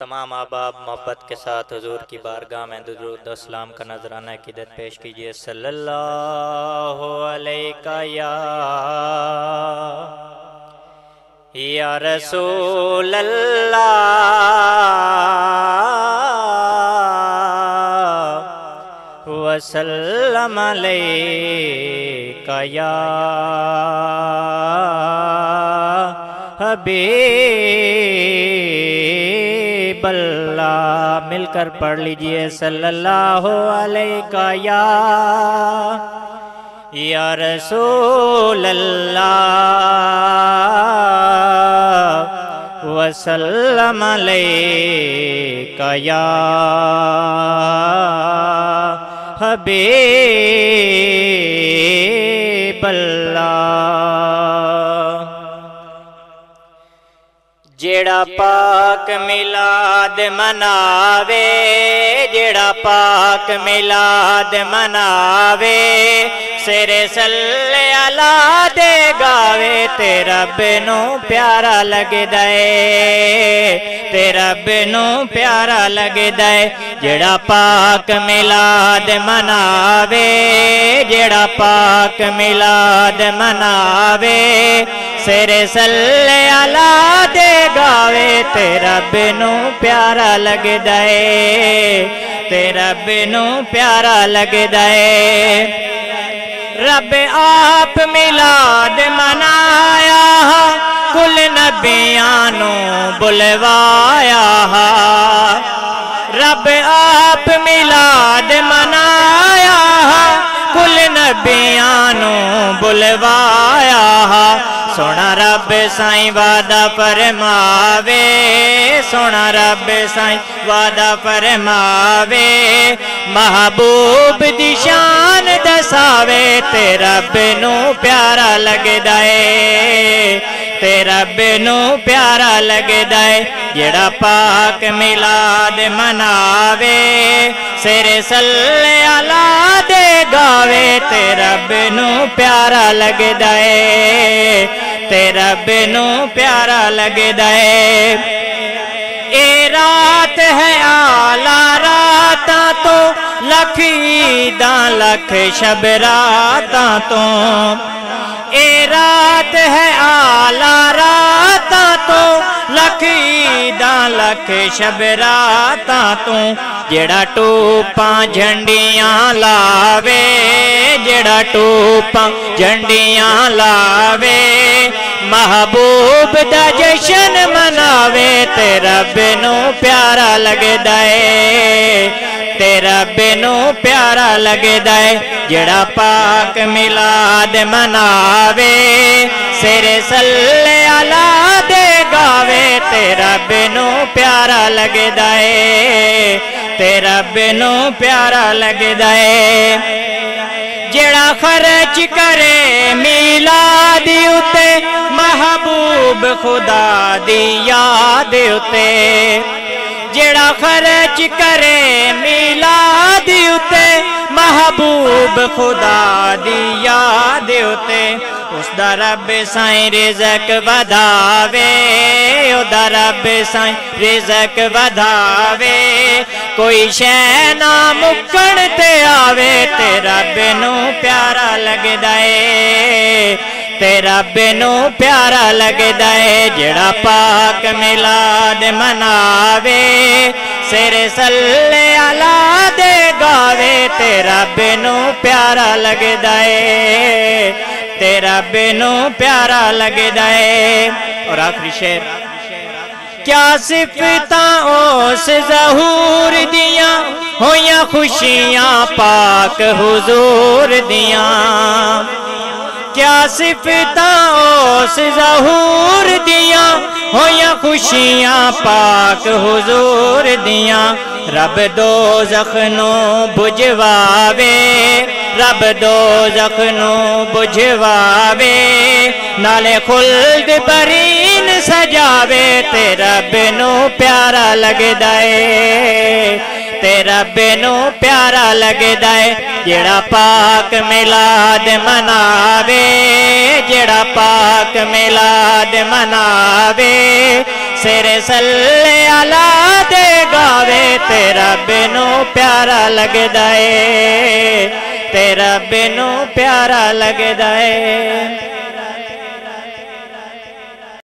تمام آباب محبت کے ساتھ حضور کی بارگاہ میں درود اسلام کا نظرانہ عقیدت پیش کیجیے صلی اللہ علیہ یا یا رسول اللہ وسلم علیہ یا حبیب اللہ مل کر پڑھ لیجیے صلی اللہ علیہ یا یا رسول اللہ وسلم علیہ یا حبیب اللہ۔ جیڑا پاک ملاد مناوے جیڑا پاک ملاد مناوے سرے سلے اللہ دے گاوے تیرا بنو پیارا لگ دائے تیرا بنو پیارا لگ دائے جیڑا پاک ملاد مناوے جیڑا پاک ملاد مناوے سرے سلے اللہ دے تیرا بنو پیارا لگ دائے تیرا بنو پیارا لگ دائے رب آپ ملاد منایا کل نبیانو بلوایا رب آپ ملاد منایا کل نبیانو بلوایا سونا رب سائیں وعدہ فرماوے سونا رب سائیں وعدہ فرماوے محبوب دی شان دساوے تیرا بنو پیارا لگ دائے تیرا بنو پیارا لگ دائے جڑا پاک ملاد مناوے سرے سلے اللہ دے گاوے تیرا بنو پیارا لگ دائے تیرا بنو پیارا لگ دائے اے رات ہے آلہ راتاں تو لکھی دان لکھ شب راتاں تو اے رات ہے آلہ راتاں لکھی دان لکھ شب راتاں تو جڑا ٹوپاں جھنڈیاں لاوے جڑا ٹوپاں جھنڈیاں لاوے محبوب دا جشن مناوے تیرا بنو پیارا لگ دائے تیرا بنو پیارا لگ دائے جڑا پاک ملاد مناوے سرے سلے اللہ دے گاوے تیرا بنو پیارا لگ دائے تیرا بنو پیارا لگ دائے جڑا خرچ کرے میلاد اتے محبوب خدا دی یاد اتے جڑا خرچ کرے میلاد اتے محبوب خدا دی یاد اتے، اس دا رب سائیں رزق ودھاوے او دا رب سائیں رزق ودھاوے کوئی شے نہ مکن تے آوے تیرا بنو پیارا لگ دائے تیرا بنو پیارا لگ دائے جڑا پاک ملاد مناوے۔ سر سلے اللہ دے گاوے تیرا بنو پیارا لگ دائے تیرا بنو پیارا لگ دائے اور آخری شیر کیا صفتاں اس ظہور دیاں ہویاں خوشیاں پاک حضور دیاں کیا صفتاں اس ظہور دیاں ہویاں خوشیاں پاک حضور دیاں رب دو زخنوں بجھواوے، رب دو زخنوں بجھواوے، نالے خلد برین سجاوے تیرا بنو پیارا لگ دائے تیرا بنو پیارا لگ دائے جڑا پاک ملاد مناوے جڑا پاک ملاد مناوے۔ سر سلے علا دے گاوے تیرا بینو پیارا لگ دائے تیرا بینو پیارا لگ دائے